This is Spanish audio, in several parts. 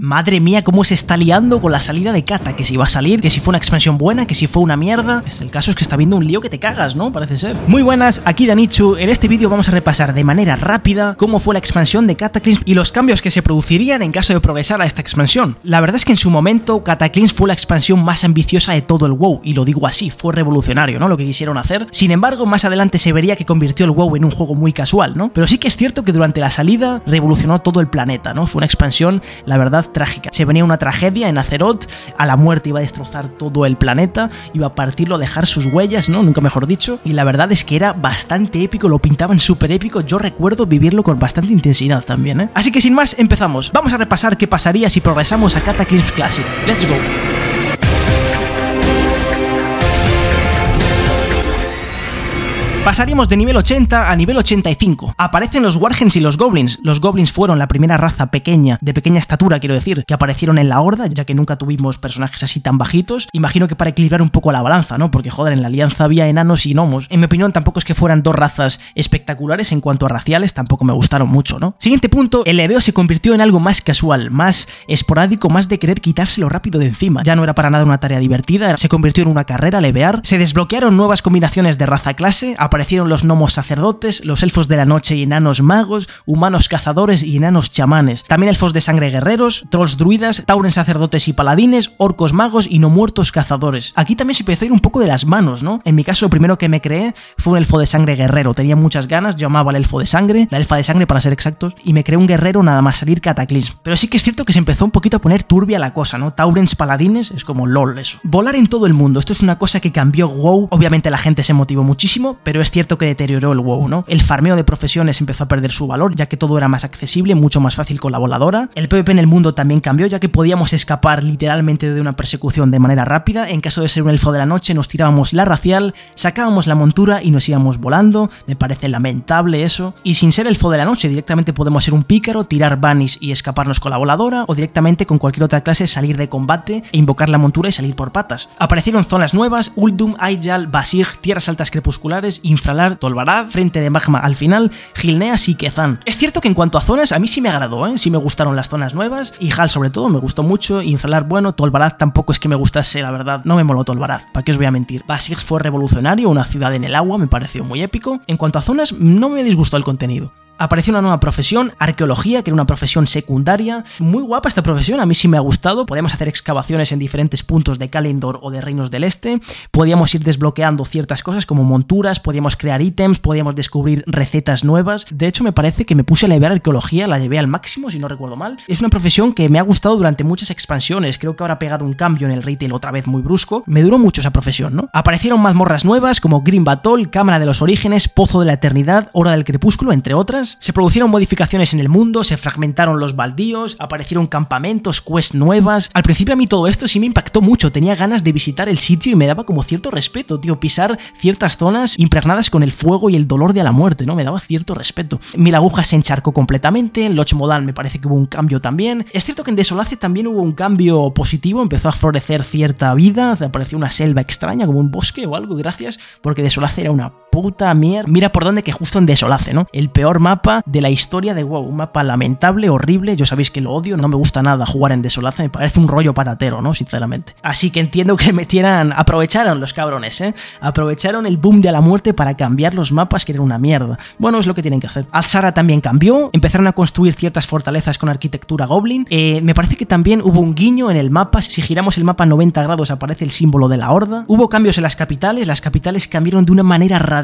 Madre mía, cómo se está liando con la salida de Kata, que si va a salir, que si fue una expansión buena, que si fue una mierda. Pues el caso es que está viendo un lío que te cagas, ¿no? Parece ser. Muy buenas, aquí Danichu. En este vídeo vamos a repasar de manera rápida cómo fue la expansión de Cataclysm y los cambios que se producirían en caso de progresar a esta expansión. La verdad es que en su momento Cataclysm fue la expansión más ambiciosa de todo el WoW, y lo digo así, fue revolucionario, ¿no? Lo que quisieron hacer. Sin embargo, más adelante se vería que convirtió el WoW en un juego muy casual, ¿no? Pero sí que es cierto que durante la salida revolucionó todo el planeta, ¿no? Fue una expansión, la verdad, trágica. Se venía una tragedia en Azeroth, a la muerte iba a destrozar todo el planeta, iba a partirlo, a dejar sus huellas, ¿no? Nunca mejor dicho. Y la verdad es que era bastante épico, lo pintaban súper épico. Yo recuerdo vivirlo con bastante intensidad también, ¿eh? Así que sin más, empezamos. Vamos a repasar qué pasaría si progresamos a Cataclysm Classic. Let's go. Pasaríamos de nivel 80 a nivel 85. Aparecen los Wargens y los Goblins. Los Goblins fueron la primera raza pequeña, de pequeña estatura, quiero decir, que aparecieron en la Horda, ya que nunca tuvimos personajes así tan bajitos. Imagino que para equilibrar un poco la balanza, ¿no? Porque, joder, en la Alianza había enanos y gnomos. En mi opinión, tampoco es que fueran dos razas espectaculares en cuanto a raciales, tampoco me gustaron mucho, ¿no? Siguiente punto, el leveo se convirtió en algo más casual, más esporádico, más de querer quitárselo rápido de encima. Ya no era para nada una tarea divertida, se convirtió en una carrera levear, se desbloquearon nuevas combinaciones de raza clase, aparecieron los gnomos sacerdotes, los elfos de la noche y enanos magos, humanos cazadores y enanos chamanes, también elfos de sangre guerreros, trolls druidas, tauren sacerdotes y paladines, orcos magos y no muertos cazadores. Aquí también se empezó a ir un poco de las manos, ¿no? En mi caso, lo primero que me creé fue un elfo de sangre guerrero, tenía muchas ganas, llamaba al elfo de sangre, la elfa de sangre para ser exactos, y me creé un guerrero nada más salir cataclism. Pero sí que es cierto que se empezó un poquito a poner turbia la cosa, ¿no? Taurens paladines es como lol eso. Volar en todo el mundo, esto es una cosa que cambió WoW, obviamente la gente se motivó muchísimo, pero es cierto que deterioró el WoW, ¿no? El farmeo de profesiones empezó a perder su valor, ya que todo era más accesible, mucho más fácil con la voladora. El PvP en el mundo también cambió, ya que podíamos escapar literalmente de una persecución de manera rápida. En caso de ser un elfo de la noche, nos tirábamos la racial, sacábamos la montura y nos íbamos volando. Me parece lamentable eso. Y sin ser elfo de la noche, directamente podemos ser un pícaro, tirar banis y escaparnos con la voladora, o directamente con cualquier otra clase salir de combate e invocar la montura y salir por patas. Aparecieron zonas nuevas, Uldum, Ayal, Basir, tierras altas crepusculares, Infralar, Tolbarad, Frente de Magma al final, Gilneas y Kezan. Es cierto que en cuanto a zonas, a mí sí me agradó, ¿eh? sí me gustaron las zonas nuevas, y Hal sobre todo me gustó mucho, Infralar bueno, Tolbarad tampoco es que me gustase, la verdad, no me moló Tolbarad, ¿para qué os voy a mentir? Basir fue revolucionario, una ciudad en el agua, me pareció muy épico. En cuanto a zonas, no me disgustó el contenido apareció una nueva profesión, arqueología, que era una profesión secundaria. Muy guapa esta profesión, a mí sí me ha gustado. Podíamos hacer excavaciones en diferentes puntos de Kalendor o de Reinos del Este. Podíamos ir desbloqueando ciertas cosas como monturas, podíamos crear ítems, podíamos descubrir recetas nuevas. De hecho, me parece que me puse a leer arqueología, la llevé al máximo, si no recuerdo mal. Es una profesión que me ha gustado durante muchas expansiones. Creo que ahora ha pegado un cambio en el retail otra vez muy brusco. Me duró mucho esa profesión, ¿no? Aparecieron mazmorras nuevas como Green Battle, Cámara de los Orígenes, Pozo de la Eternidad, Hora del Crepúsculo, entre otras se produjeron modificaciones en el mundo, se fragmentaron los baldíos, aparecieron campamentos, quests nuevas. Al principio a mí todo esto sí me impactó mucho, tenía ganas de visitar el sitio y me daba como cierto respeto, tío, pisar ciertas zonas impregnadas con el fuego y el dolor de la muerte, ¿no? Me daba cierto respeto. Mil agujas se encharcó completamente, en Loch Modan me parece que hubo un cambio también. Es cierto que en Desolace también hubo un cambio positivo, empezó a florecer cierta vida, apareció una selva extraña, como un bosque o algo, gracias, porque Desolace era una puta mierda. Mira por dónde que justo en Desolace, ¿no? El peor mapa de la historia de WoW. Un mapa lamentable, horrible. Yo sabéis que lo odio, no me gusta nada jugar en Desolace. Me parece un rollo patatero, ¿no? Sinceramente. Así que entiendo que metieran. Aprovecharon los cabrones, ¿eh? Aprovecharon el boom de la muerte para cambiar los mapas que eran una mierda. Bueno, es lo que tienen que hacer. Alzara también cambió. Empezaron a construir ciertas fortalezas con arquitectura Goblin. Eh, me parece que también hubo un guiño en el mapa. Si giramos el mapa 90 grados aparece el símbolo de la horda. Hubo cambios en las capitales. Las capitales cambiaron de una manera radical.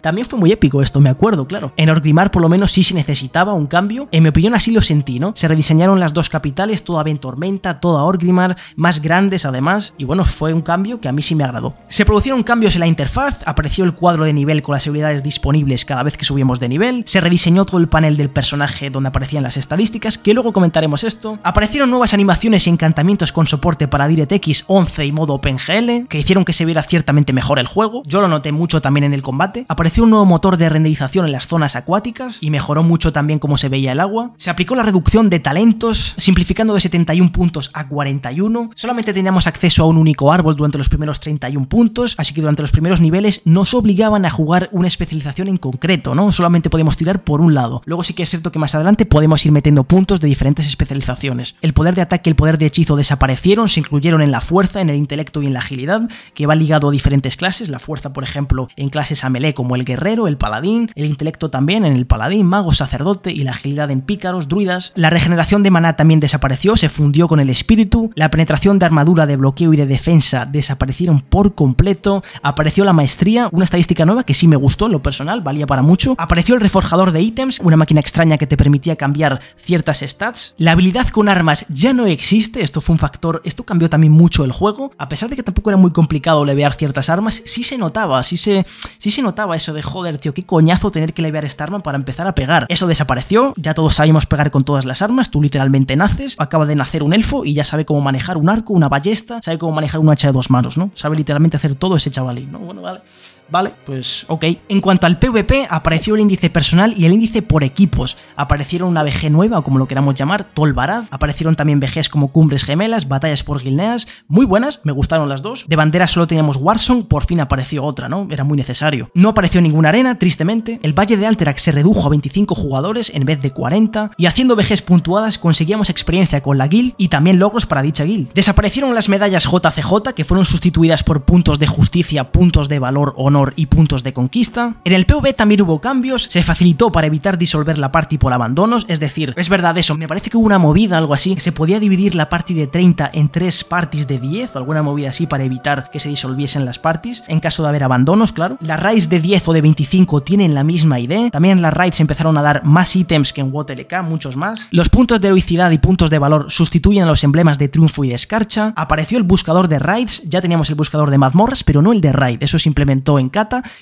También fue muy épico esto, me acuerdo, claro. En Orgrimmar por lo menos sí se necesitaba un cambio. En mi opinión así lo sentí, ¿no? Se rediseñaron las dos capitales, toda Ventormenta, toda Orgrimmar, más grandes además. Y bueno, fue un cambio que a mí sí me agradó. Se produjeron cambios en la interfaz, apareció el cuadro de nivel con las habilidades disponibles cada vez que subíamos de nivel. Se rediseñó todo el panel del personaje donde aparecían las estadísticas, que luego comentaremos esto. Aparecieron nuevas animaciones y encantamientos con soporte para DirectX 11 y modo OpenGL, que hicieron que se viera ciertamente mejor el juego. Yo lo noté mucho también en el combate Apareció un nuevo motor de renderización en las zonas acuáticas y mejoró mucho también cómo se veía el agua. Se aplicó la reducción de talentos, simplificando de 71 puntos a 41. Solamente teníamos acceso a un único árbol durante los primeros 31 puntos, así que durante los primeros niveles nos obligaban a jugar una especialización en concreto, ¿no? Solamente podemos tirar por un lado. Luego sí que es cierto que más adelante podemos ir metiendo puntos de diferentes especializaciones. El poder de ataque y el poder de hechizo desaparecieron, se incluyeron en la fuerza, en el intelecto y en la agilidad, que va ligado a diferentes clases. La fuerza, por ejemplo, en clases melee como el guerrero, el paladín, el intelecto también en el paladín, mago, sacerdote y la agilidad en pícaros, druidas. La regeneración de maná también desapareció, se fundió con el espíritu. La penetración de armadura de bloqueo y de defensa desaparecieron por completo. Apareció la maestría, una estadística nueva que sí me gustó en lo personal, valía para mucho. Apareció el reforjador de ítems, una máquina extraña que te permitía cambiar ciertas stats. La habilidad con armas ya no existe, esto fue un factor, esto cambió también mucho el juego, a pesar de que tampoco era muy complicado levear ciertas armas, sí se notaba, sí sí se notaba eso de joder, tío, qué coñazo tener que levear esta arma para empezar a pegar. Eso desapareció, ya todos sabemos pegar con todas las armas, tú literalmente naces, acaba de nacer un elfo y ya sabe cómo manejar un arco, una ballesta, sabe cómo manejar un hacha de dos manos, ¿no? Sabe literalmente hacer todo ese chavalín, ¿no? Bueno, vale. Vale, pues ok. En cuanto al PvP, apareció el índice personal y el índice por equipos. Aparecieron una VG nueva, o como lo queramos llamar, Tolbarad. Aparecieron también VGs como Cumbres Gemelas, Batallas por Guilneas. Muy buenas, me gustaron las dos. De bandera solo teníamos Warzone, por fin apareció otra, ¿no? Era muy necesario. No apareció ninguna arena, tristemente. El Valle de Alterac se redujo a 25 jugadores en vez de 40. Y haciendo VGs puntuadas conseguíamos experiencia con la guild y también logros para dicha guild. Desaparecieron las medallas JCJ, que fueron sustituidas por puntos de justicia, puntos de valor o no y puntos de conquista. En el PvP también hubo cambios, se facilitó para evitar disolver la party por abandonos, es decir, es verdad eso, me parece que hubo una movida, algo así, se podía dividir la party de 30 en tres parties de 10 o alguna movida así para evitar que se disolviesen las parties, en caso de haber abandonos, claro. Las raids de 10 o de 25 tienen la misma idea, también las raids empezaron a dar más ítems que en WOTLK, muchos más. Los puntos de heroicidad y puntos de valor sustituyen a los emblemas de triunfo y de escarcha. Apareció el buscador de raids, ya teníamos el buscador de mazmorras, pero no el de raid, eso se implementó en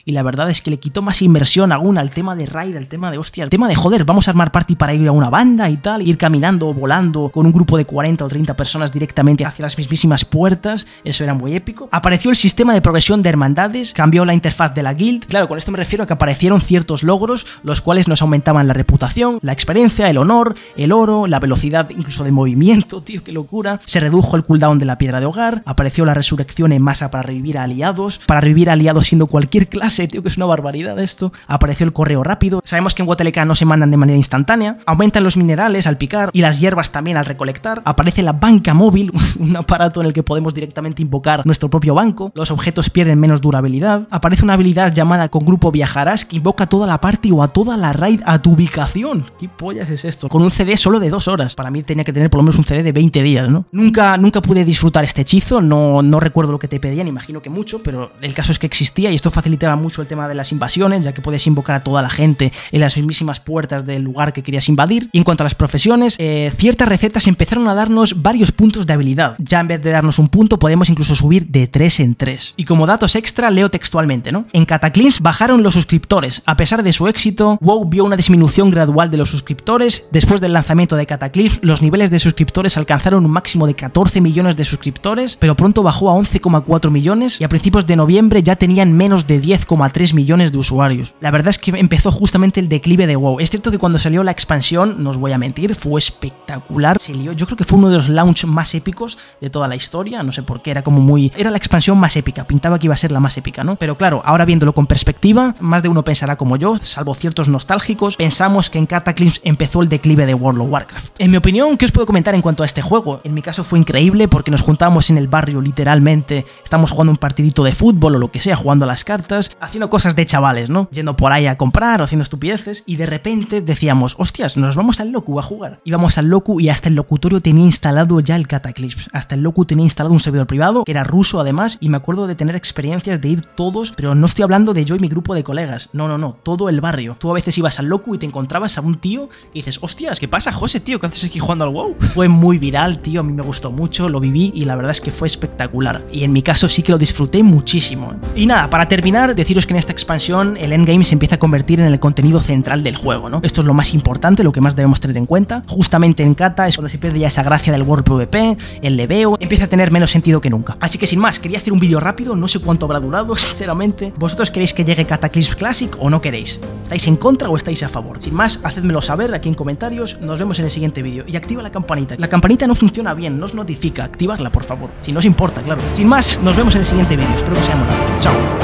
Y la verdad es que le quitó más inversión aún al tema de raid, al tema de hostia, al tema de joder, vamos a armar party para ir a una banda y tal, ir caminando o volando con un grupo de 40 o 30 personas directamente hacia las mismísimas puertas, eso era muy épico. Apareció el sistema de progresión de hermandades, cambió la interfaz de la guild, claro, con esto me refiero a que aparecieron ciertos logros, los cuales nos aumentaban la reputación, la experiencia, el honor, el oro, la velocidad incluso de movimiento, tío, qué locura. Se redujo el cooldown de la piedra de hogar, apareció la resurrección en masa para revivir a aliados, para revivir a aliados siendo cualquier clase, tío, que es una barbaridad esto. Apareció el correo rápido. Sabemos que en WTLK no se mandan de manera instantánea. Aumentan los minerales al picar y las hierbas también al recolectar. Aparece la banca móvil, un aparato en el que podemos directamente invocar nuestro propio banco. Los objetos pierden menos durabilidad. Aparece una habilidad llamada con grupo viajarás que invoca toda la party o a toda la raid a tu ubicación. ¿Qué pollas es esto? Con un CD solo de dos horas. Para mí tenía que tener por lo menos un CD de 20 días, ¿no? Nunca, nunca pude disfrutar este hechizo. No, no recuerdo lo que te pedían, imagino que mucho, pero el caso es que existía y esto facilitaba mucho el tema de las invasiones, ya que puedes invocar a toda la gente en las mismísimas puertas del lugar que querías invadir. Y en cuanto a las profesiones, eh, ciertas recetas empezaron a darnos varios puntos de habilidad. Ya en vez de darnos un punto, podemos incluso subir de 3 en 3. Y como datos extra, leo textualmente, ¿no? En Cataclysm bajaron los suscriptores. A pesar de su éxito, WoW vio una disminución gradual de los suscriptores. Después del lanzamiento de Cataclysm, los niveles de suscriptores alcanzaron un máximo de 14 millones de suscriptores, pero pronto bajó a 11,4 millones y a principios de noviembre ya tenían menos de 10,3 millones de usuarios. La verdad es que empezó justamente el declive de WoW. Es cierto que cuando salió la expansión, no os voy a mentir, fue espectacular. Salió, yo creo que fue uno de los launch más épicos de toda la historia. No sé por qué, era como muy. Era la expansión más épica, pintaba que iba a ser la más épica, ¿no? Pero claro, ahora viéndolo con perspectiva, más de uno pensará como yo, salvo ciertos nostálgicos, pensamos que en Cataclysm empezó el declive de World of Warcraft. En mi opinión, ¿qué os puedo comentar en cuanto a este juego? En mi caso fue increíble porque nos juntamos en el barrio literalmente, estamos jugando un partidito de fútbol o lo que sea, jugando a cartas, haciendo cosas de chavales, ¿no? Yendo por ahí a comprar o haciendo estupideces y de repente decíamos, hostias, nos vamos al Locu a jugar. Íbamos al Locu y hasta el locutorio tenía instalado ya el Cataclysm. Hasta el Locu tenía instalado un servidor privado que era ruso además y me acuerdo de tener experiencias de ir todos, pero no estoy hablando de yo y mi grupo de colegas, no, no, no, todo el barrio. Tú a veces ibas al Locu y te encontrabas a un tío y dices, hostias, ¿qué pasa, José, tío? ¿Qué haces aquí jugando al WoW? Fue muy viral, tío, a mí me gustó mucho, lo viví y la verdad es que fue espectacular. Y en mi caso sí que lo disfruté muchísimo. Y nada, para terminar, deciros que en esta expansión el endgame se empieza a convertir en el contenido central del juego, ¿no? Esto es lo más importante, lo que más debemos tener en cuenta. Justamente en Kata es cuando se pierde ya esa gracia del World PvP, el leveo, empieza a tener menos sentido que nunca. Así que sin más, quería hacer un vídeo rápido, no sé cuánto habrá durado, sinceramente. ¿Vosotros queréis que llegue Cataclysm Classic o no queréis? ¿Estáis en contra o estáis a favor? Sin más, hacedmelo saber aquí en comentarios, nos vemos en el siguiente vídeo. Y activa la campanita. La campanita no funciona bien, no os notifica, activarla por favor. Si no os importa, claro. Sin más, nos vemos en el siguiente vídeo, espero que sea molado. Chao.